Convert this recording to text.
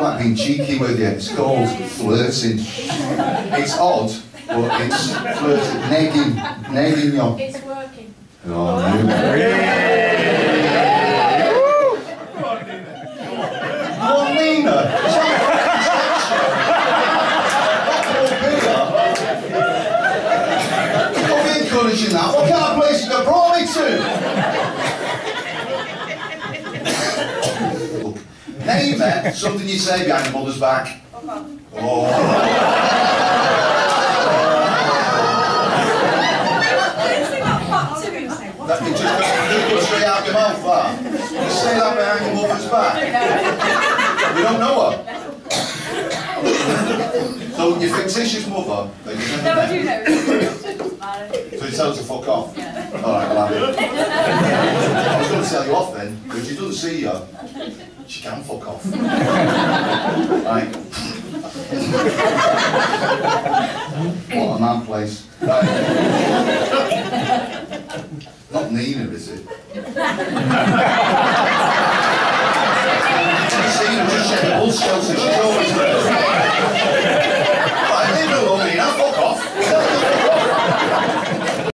don't being cheeky with you. It's called flirting. It's odd, but it's flirting. Negging. Negging you. It's working. Oh, no. Well, Nena, is that Not Paul Beer. Don't be encouraging that. What kind of place you brought me to? Look, name it, something you say behind your mother's back. Oh. That you just go, go straight out your mouth, that. You say that behind your mother's back. You don't know her. so your fictitious mother, that you never No, I met, so you tell her to fuck off. Alright, I'll have it. I was going to tell you off then, but if she doesn't see you, she can fuck off. right. what a mad place. Not Nena, is it? See, just the blood cells, she's